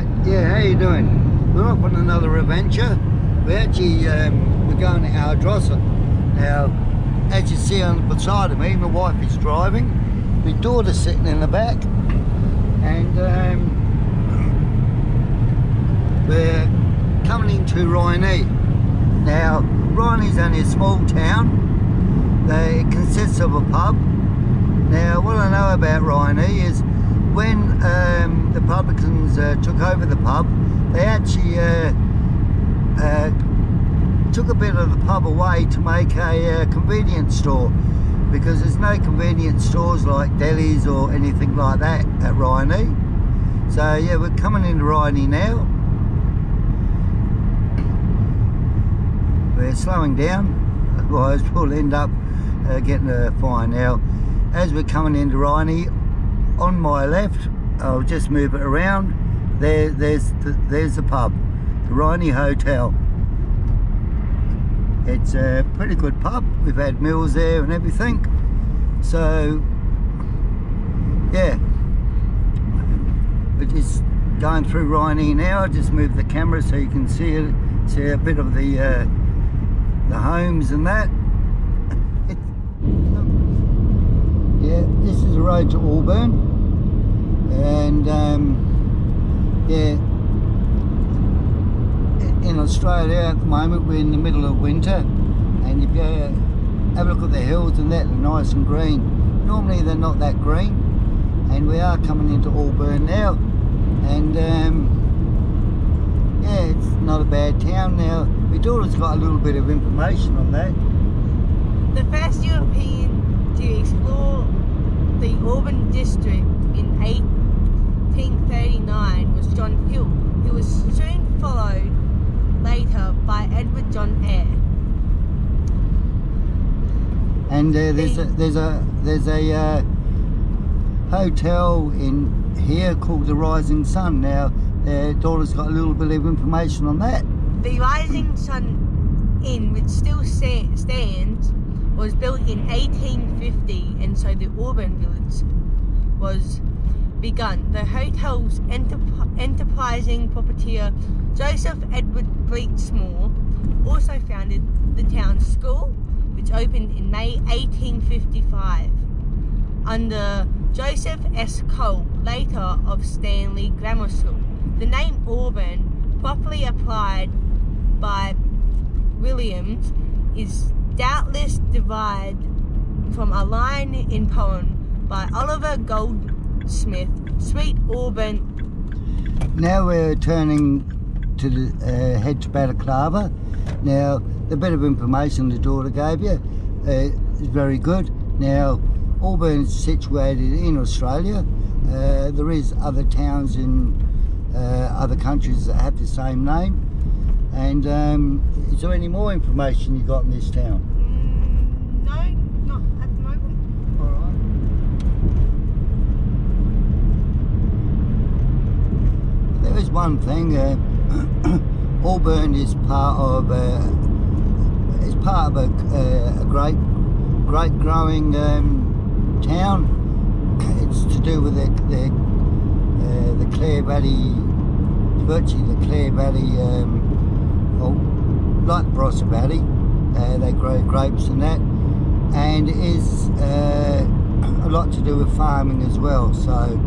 Right, yeah, how you doing? We're off on another adventure. We actually, um, we're going to Ardrossan. Now, as you see on the side of me, my wife is driving. My daughter's sitting in the back. And um, we're coming into Rhynie. Now, Rhynie's only a small town. It consists of a pub. Now, what I know about Rhynie is when um, the publicans uh, took over the pub, they actually uh, uh, took a bit of the pub away to make a uh, convenience store because there's no convenience stores like delis or anything like that at Rhynie. So yeah, we're coming into Rhynie now. We're slowing down, otherwise we'll end up uh, getting a fine. Now, as we're coming into Rhynie, on my left, I'll just move it around. There, there's the, there's the pub, the Rhynie Hotel. It's a pretty good pub. We've had meals there and everything. So, yeah, we're just going through Rhynie now. I just move the camera so you can see it, see a bit of the uh, the homes and that. yeah, this is the road to Auburn and um, yeah in Australia at the moment we're in the middle of winter and if you have a look at the hills and that they're nice and green. Normally they're not that green and we are coming into Auburn now and um, yeah it's not a bad town now. My daughter's got a little bit of information on that. The first European to explore the Auburn district in 8 1839 was John Hill, who was soon followed later by Edward John Eyre. And uh, there's a there's a there's a uh, hotel in here called the Rising Sun. Now, their daughter's got a little bit of information on that. The Rising Sun Inn, which still stands, was built in 1850, and so the Auburn Village was begun. The hotel's enterprising proprietor, Joseph Edward Breaksmore, also founded the town school, which opened in May 1855 under Joseph S. Cole, later of Stanley Grammar School. The name Auburn, properly applied by Williams, is doubtless derived from a line in poem by Oliver Gold Smith, Sweet Auburn. Now we're turning to the, uh, head to Balaclava. Now, the bit of information the daughter gave you uh, is very good. Now, Auburn is situated in Australia. Uh, there is other towns in uh, other countries that have the same name. And um, is there any more information you got in this town? One thing. Uh, Auburn is part of uh, part of a, uh, a great great growing um, town. It's to do with the the, uh, the Clare Valley, virtually the Clare Valley, um, well, like Barossa Valley. Uh, they grow grapes and that, and it is uh, a lot to do with farming as well. So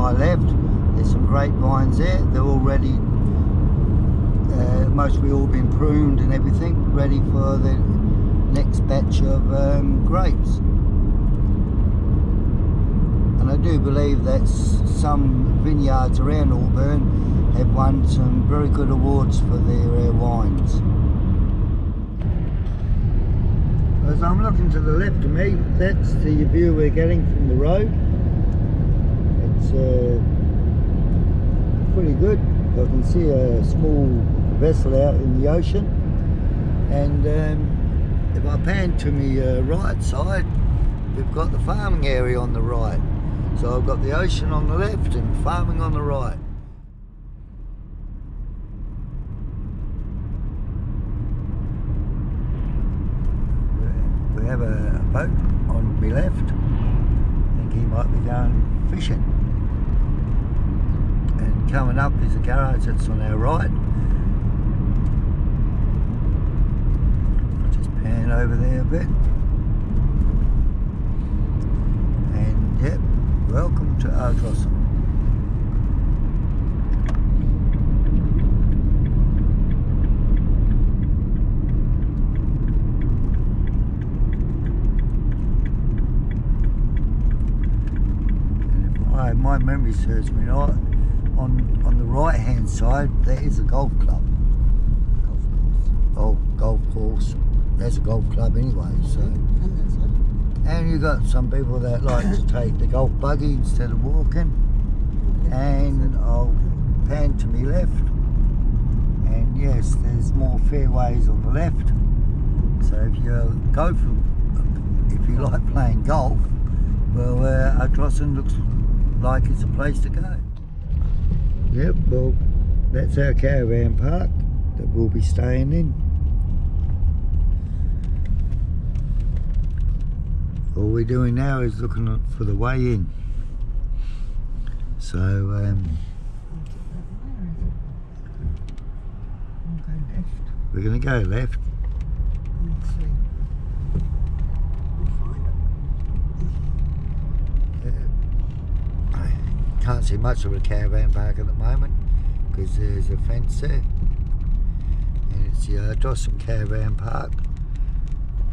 left. There's some grapevines there. They're already uh, mostly all been pruned and everything, ready for the next batch of um, grapes. And I do believe that some vineyards around Auburn have won some very good awards for their uh, wines. As I'm looking to the left of me, that's the view we're getting from the road uh, pretty good. I can see a small vessel out in the ocean. And um, if I pan to my uh, right side we've got the farming area on the right. So I've got the ocean on the left and farming on the right. We have a boat on my left. I think he might be going fishing. Coming up is a garage that's on our right. I'll just pan over there a bit. And yep, welcome to my, my memory serves me right, on on the right hand side there is a golf club. Golf course. Oh, golf course. There's a golf club anyway, so And that's it. and you got some people that like to take the golf buggy instead of walking. And I'll pan to my left. And yes, there's more fairways on the left. So if you go for, if you like playing golf, well, uh, Ardrossan looks like it's a place to go. Yep, well, that's our caravan park that we'll be staying in. All we're doing now is looking for the way in. So, um, Where is it? I'll go left. we're going to go left. Let's see. We'll find it. I can't see much of a caravan park at the moment because there's a fence there. And it's the uh, Dawson Caravan Park,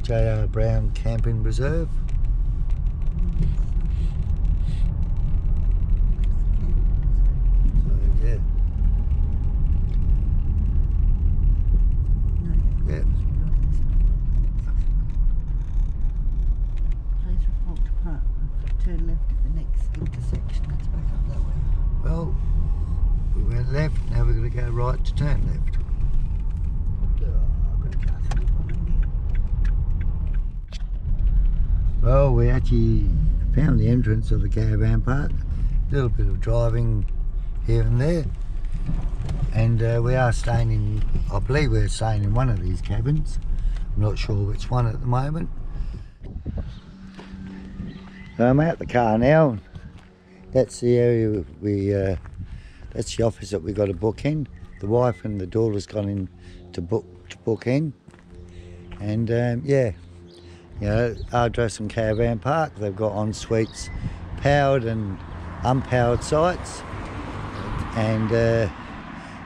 J.R. Brown Camping Reserve. So, yeah, No, Yeah. Please report to park. Turn left at the next intersection. Let's back up that way. well, we went left, now we're going to go right to turn left. Well, we actually found the entrance of the caravan park. A little bit of driving here and there. And uh, we are staying in, I believe we're staying in one of these cabins. I'm not sure which one at the moment. I'm out the car now. That's the area we, uh, that's the office that we got to book in. The wife and the daughter's gone in to book, to book in. And um, yeah, you know, Ardrossan Caravan Park. They've got en suites, powered and unpowered sites, and uh,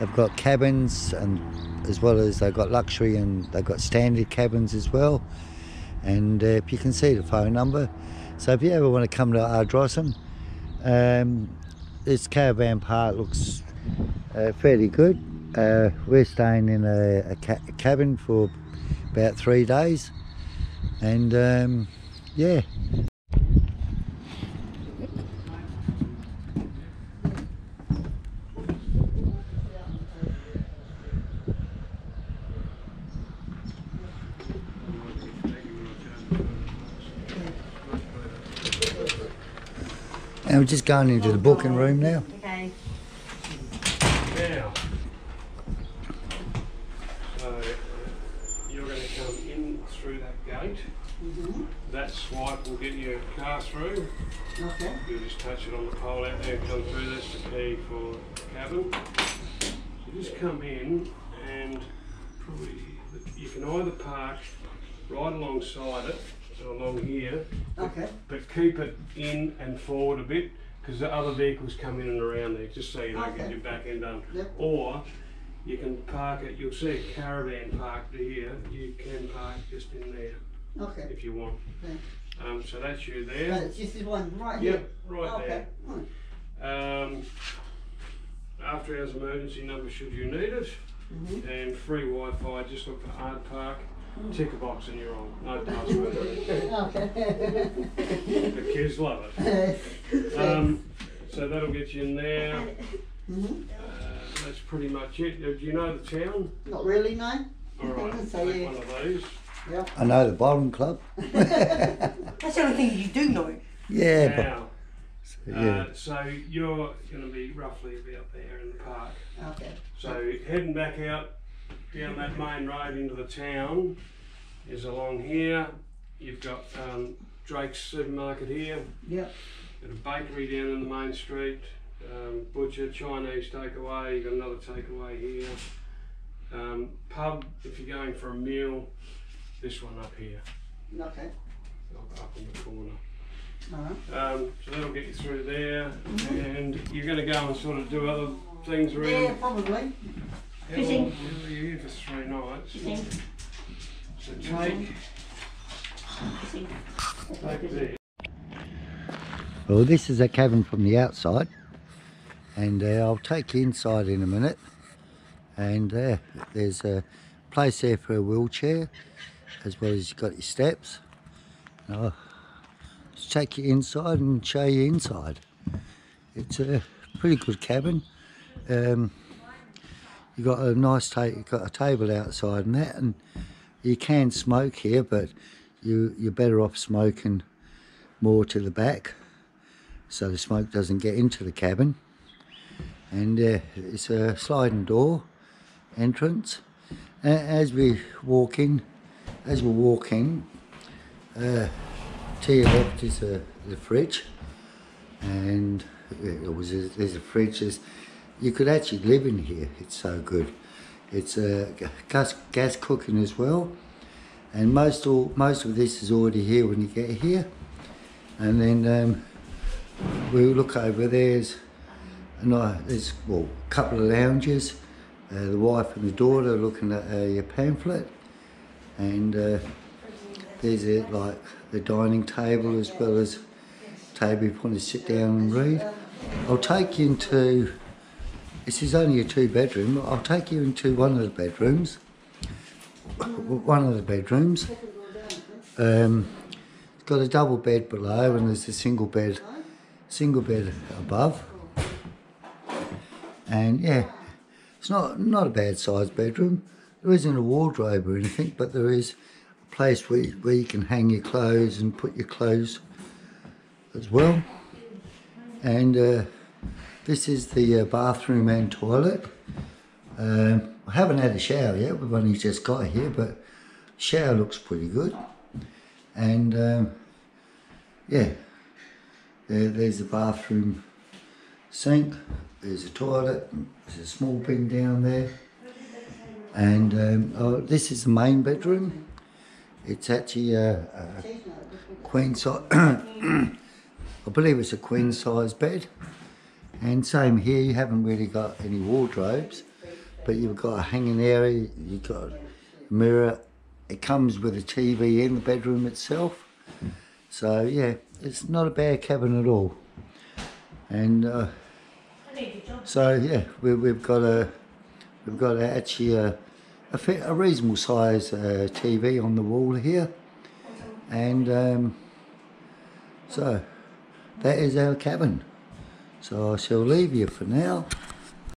they've got cabins, and as well as they've got luxury and they've got standard cabins as well. And uh, if you can see the phone number, so if you ever want to come to Ardrossan, um, this caravan park looks uh, fairly good. Uh, we're staying in a, a, ca- a cabin for about three days and um, yeah. And we're just going into the booking room now. Okay. Now, so you're going to come in through that gate. Mm-hmm. That swipe will get your car through. Okay. You'll just touch it on the pole out there and come through. That's the key for the cabin. So just come in and probably you can either park right alongside it, along here, Okay. but keep it in and forward a bit because the other vehicles come in and around there, just so you don't get your back end done. Yep. Or you can park it, you'll see a caravan parked here, you can park just in there Okay. if you want. Okay. Um, so that's you So there. it's just this one right here. Yep, right okay. there. Um, after hours emergency number should you need it. Mhm. And free Wi-Fi, just look for Ard Park, tick a box and you're on. No password or anything. Okay. The kids love it. Um, so that'll get you in there. Uh, that's pretty much it. Uh, Do you know the town? Not really, no. All right, So take yeah. one of these. Yeah. I know the bowling club. That's the only thing you do know. Yeah, but, Now, yeah. uh, so you're going to be roughly about there in the park. Okay. So heading back out down that main road into the town is along here. you've got um, Drake's supermarket here, Yep. got a bakery down in the main street, um, butcher, Chinese takeaway, you've got another takeaway here. Um, pub, if you're going for a meal, this one up here, Okay. up, up in the corner. Alright. Um, so that'll get you through there, and you're going to go and sort of do other things around. Yeah, probably. Fishing. well, You're here for three So take, take this. Well, this is a cabin from the outside, and uh, I'll take you inside in a minute. And uh, there's a place there for a wheelchair, as well as you've got your steps. And I'll just take you inside and show you inside. It's a pretty good cabin. Um, you got a nice got a table outside and that, and you can smoke here, but you you're better off smoking more to the back so the smoke doesn't get into the cabin. And uh, it's a sliding door entrance. A- as we walk in, as we walk in, uh, to your left is a, the fridge, and it was a, there's a fridge. There's, you could actually live in here. It's so good. It's a uh, gas gas cooking as well, and most all most of this is already here when you get here, and then. Um, we look over there's there's well a couple of lounges uh, the wife and the daughter looking at a, pamphlet and uh, there's a, like the dining table as well as table if you want to sit down and read I'll take you into this is only a two bedroom I'll take you into one of the bedrooms. One of the bedrooms. Um, it's got a double bed below and there's a single bed single bed above. And yeah it's not not a bad sized bedroom. There isn't a wardrobe or anything but there is a place where, where you can hang your clothes and put your clothes as well. And uh, this is the uh, bathroom and toilet um, I haven't had a shower yet we've only just got here but shower looks pretty good and um, yeah there, there's a bathroom sink, there's a toilet, there's a small bin down there. And um, oh, this is the main bedroom. It's actually a, a queen size, I believe it's a queen size bed. And same here, you haven't really got any wardrobes, but you've got a hanging area, you've got a mirror. It comes with a TV in the bedroom itself. So yeah, it's not a bad cabin at all. And uh, so yeah, we, we've got a we've got a, actually a a, fit, a reasonable size uh, TV on the wall here, and um, so that is our cabin. So I shall leave you for now.